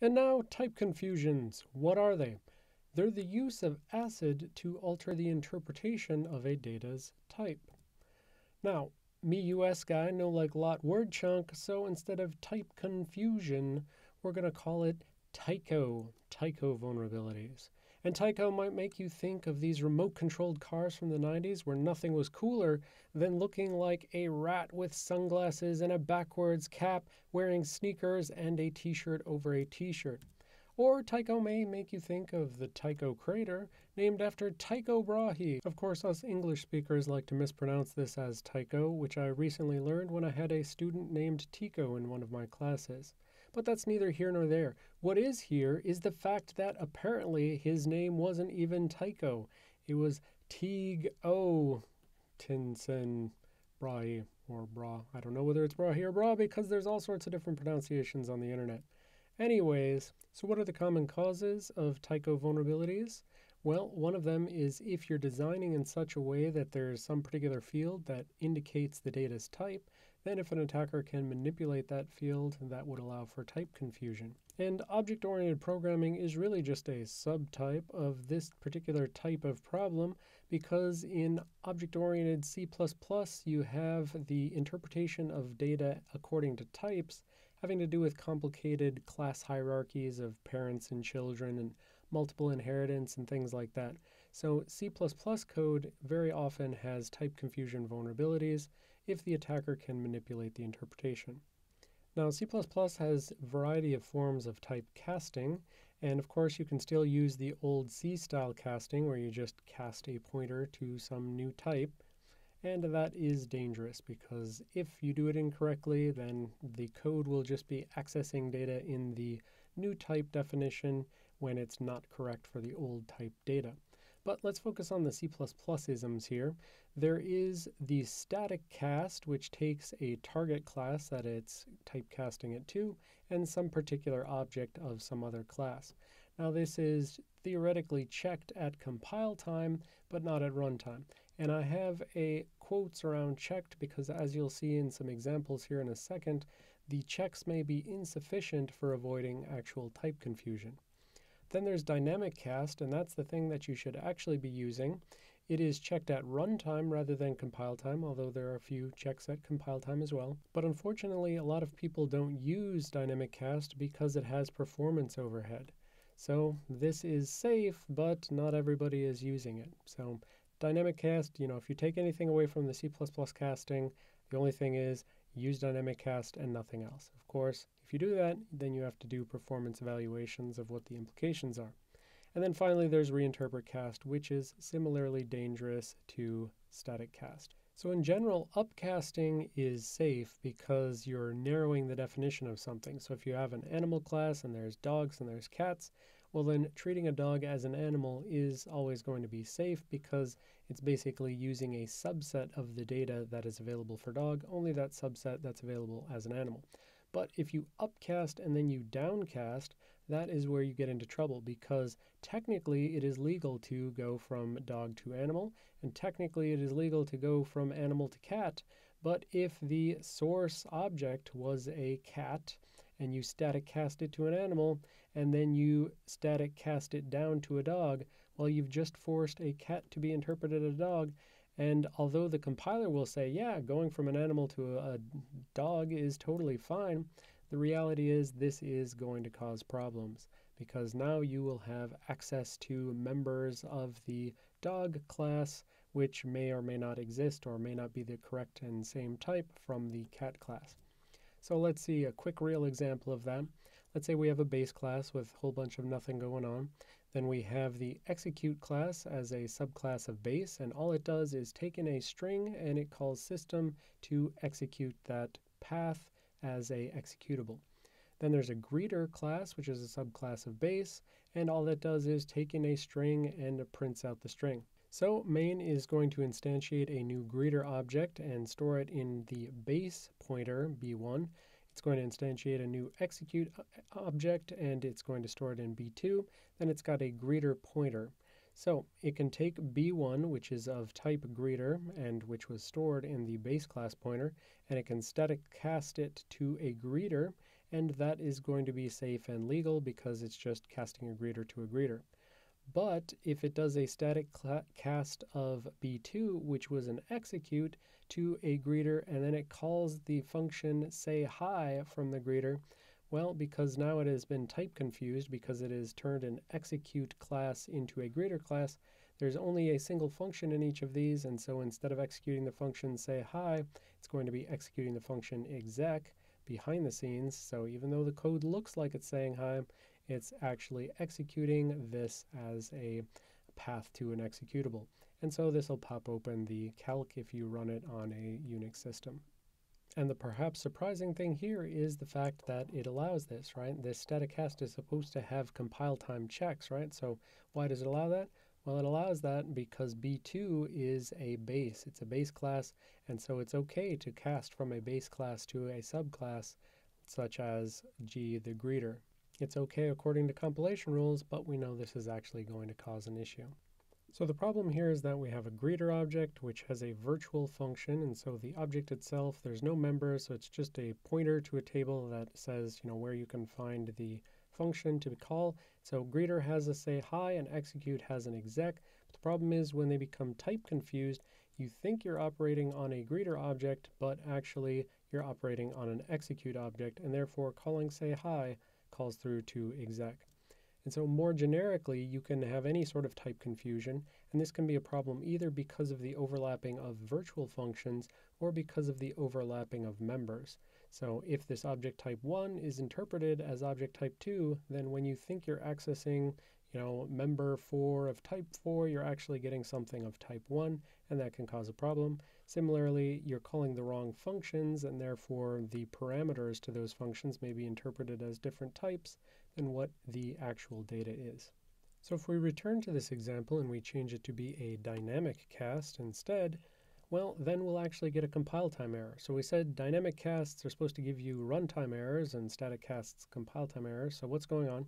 And now, type confusions. What are they? They're the use of ACID to alter the interpretation of a data's type. Now, me US guy no like lot word chunk, so instead of type confusion, we're going to call it Tycho, Tycho vulnerabilities. And Tycho might make you think of these remote controlled cars from the 90s where nothing was cooler than looking like a rat with sunglasses and a backwards cap, wearing sneakers and a t shirt over a t shirt. Or Tycho may make you think of the Tycho crater, named after Tycho Brahe. Of course, us English speakers like to mispronounce this as Tycho, which I recently learned when I had a student named Tico in one of my classes. But that's neither here nor there. What is here is the fact that apparently his name wasn't even Tycho. It was Teague O. Tinson Brahe or Bra. I don't know whether it's Brahe or Bra because there's all sorts of different pronunciations on the internet. Anyways, so what are the common causes of Tycho vulnerabilities? Well, one of them is if you're designing in such a way that there's some particular field that indicates the data's type, then if an attacker can manipulate that field, that would allow for type confusion. And object-oriented programming is really just a subtype of this particular type of problem because in object-oriented C++ you have the interpretation of data according to types having to do with complicated class hierarchies of parents and children and multiple inheritance and things like that. So C++ code very often has type confusion vulnerabilities if the attacker can manipulate the interpretation. Now, C++ has a variety of forms of type casting, and of course you can still use the old C-style casting where you just cast a pointer to some new type, and that is dangerous because if you do it incorrectly, then the code will just be accessing data in the new type definition when it's not correct for the old type data. But let's focus on the C++ isms here. There is the static cast, which takes a target class that it's typecasting it to, and some particular object of some other class. Now this is theoretically checked at compile time, but not at runtime. And I have a quotes around checked because as you'll see in some examples here in a second, the checks may be insufficient for avoiding actual type confusion. Then there's dynamic cast, and that's the thing that you should actually be using. It is checked at runtime rather than compile time, although there are a few checks at compile time as well. But unfortunately, a lot of people don't use dynamic cast because it has performance overhead. So this is safe, but not everybody is using it. So dynamic cast, you know, if you take anything away from the C++ casting, the only thing is use dynamic cast and nothing else. Of course, if you do that, then you have to do performance evaluations of what the implications are. And then finally, there's reinterpret cast, which is similarly dangerous to static cast. So in general, upcasting is safe because you're narrowing the definition of something. So if you have an animal class and there's dogs and there's cats, well then treating a dog as an animal is always going to be safe because it's basically using a subset of the data that is available for dog, only that subset that's available as an animal. But if you upcast and then you downcast, that is where you get into trouble because technically it is legal to go from dog to animal, and technically it is legal to go from animal to cat. But if the source object was a cat and you static cast it to an animal, and then you static cast it down to a dog, well, you've just forced a cat to be interpreted as a dog, and although the compiler will say, yeah, going from an animal to a, a dog is totally fine, the reality is this is going to cause problems because now you will have access to members of the dog class which may or may not exist or may not be the correct and same type from the cat class. So let's see a quick real example of that. Let's say we have a base class with a whole bunch of nothing going on. Then we have the execute class as a subclass of base, and all it does is take in a string and it calls system to execute that path as a executable. Then there's a greeter class, which is a subclass of base, and all that does is take in a string and prints out the string. So main is going to instantiate a new greeter object and store it in the base pointer b1 it's going to instantiate a new execute uh, object and it's going to store it in B2. Then it's got a greeter pointer. So it can take B1, which is of type greeter and which was stored in the base class pointer, and it can static cast it to a greeter and that is going to be safe and legal because it's just casting a greeter to a greeter. But if it does a static cast of B2, which was an execute, to a greeter, and then it calls the function say hi from the greeter, well, because now it has been type confused because it has turned an execute class into a greeter class, there's only a single function in each of these, and so instead of executing the function say hi, it's going to be executing the function exec behind the scenes. So even though the code looks like it's saying hi, it's actually executing this as a path to an executable. And so this will pop open the calc if you run it on a Unix system. And the perhaps surprising thing here is the fact that it allows this, right? This static cast is supposed to have compile time checks, right? So why does it allow that? Well, it allows that because B2 is a base. It's a base class, and so it's okay to cast from a base class to a subclass, such as G the greeter. It's okay according to compilation rules, but we know this is actually going to cause an issue. So the problem here is that we have a greeter object which has a virtual function and so the object itself there's no member so it's just a pointer to a table that says you know where you can find the function to call. So greeter has a say hi and execute has an exec. But the problem is when they become type confused you think you're operating on a greeter object but actually you're operating on an execute object and therefore calling say hi calls through to exec. And so more generically, you can have any sort of type confusion, and this can be a problem either because of the overlapping of virtual functions or because of the overlapping of members. So if this object type 1 is interpreted as object type 2, then when you think you're accessing you know, member 4 of type 4, you're actually getting something of type 1, and that can cause a problem. Similarly, you're calling the wrong functions, and therefore the parameters to those functions may be interpreted as different types, than what the actual data is. So if we return to this example and we change it to be a dynamic cast instead, well, then we'll actually get a compile time error. So we said dynamic casts are supposed to give you runtime errors and static casts compile time errors. So what's going on?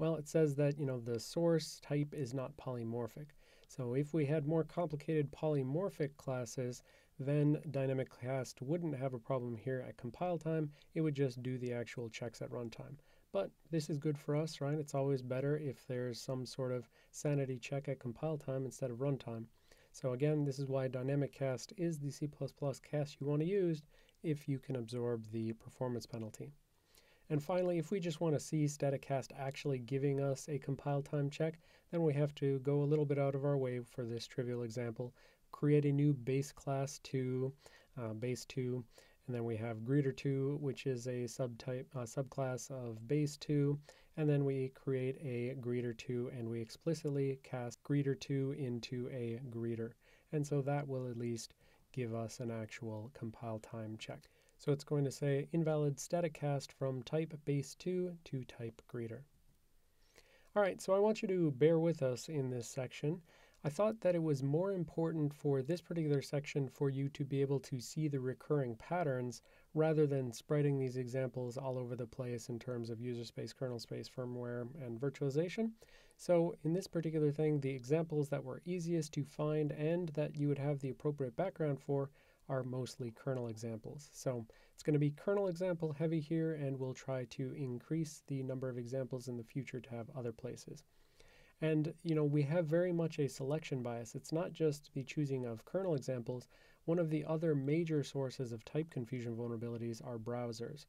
Well, it says that, you know, the source type is not polymorphic. So if we had more complicated polymorphic classes, then dynamic cast wouldn't have a problem here at compile time. It would just do the actual checks at runtime. But this is good for us, right? It's always better if there's some sort of sanity check at compile time instead of runtime. So again, this is why dynamic cast is the C++ cast you want to use if you can absorb the performance penalty. And finally, if we just want to see static cast actually giving us a compile time check, then we have to go a little bit out of our way for this trivial example, create a new base class to uh, base 2 and then we have greeter2, which is a subtype, uh, subclass of base2. And then we create a greeter2 and we explicitly cast greeter2 into a greeter. And so that will at least give us an actual compile time check. So it's going to say invalid static cast from type base2 to type greeter. All right, so I want you to bear with us in this section. I thought that it was more important for this particular section for you to be able to see the recurring patterns rather than spreading these examples all over the place in terms of user space, kernel space, firmware, and virtualization. So in this particular thing, the examples that were easiest to find and that you would have the appropriate background for are mostly kernel examples. So it's going to be kernel example heavy here, and we'll try to increase the number of examples in the future to have other places. And you know, we have very much a selection bias. It's not just the choosing of kernel examples. One of the other major sources of type confusion vulnerabilities are browsers.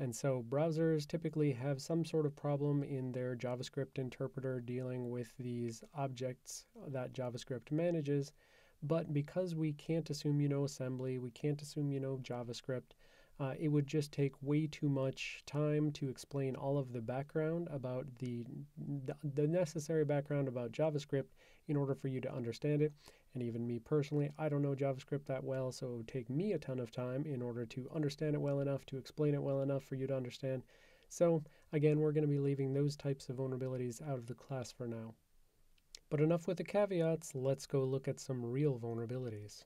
And so browsers typically have some sort of problem in their JavaScript interpreter dealing with these objects that JavaScript manages. But because we can't assume you know assembly, we can't assume you know JavaScript, uh, it would just take way too much time to explain all of the background about the, the necessary background about JavaScript in order for you to understand it. And even me personally, I don't know JavaScript that well, so it would take me a ton of time in order to understand it well enough, to explain it well enough for you to understand. So again, we're going to be leaving those types of vulnerabilities out of the class for now. But enough with the caveats, let's go look at some real vulnerabilities.